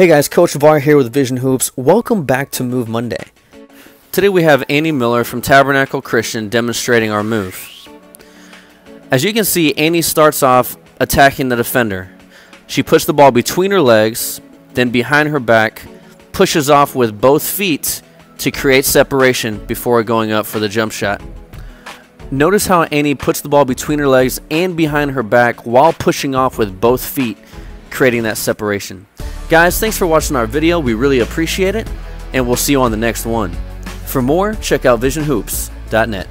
Hey guys, Coach VAR here with Vision Hoops. Welcome back to Move Monday. Today we have Annie Miller from Tabernacle Christian demonstrating our move. As you can see, Annie starts off attacking the defender. She puts the ball between her legs, then behind her back, pushes off with both feet to create separation before going up for the jump shot. Notice how Annie puts the ball between her legs and behind her back while pushing off with both feet, creating that separation. Guys, thanks for watching our video. We really appreciate it, and we'll see you on the next one. For more, check out visionhoops.net.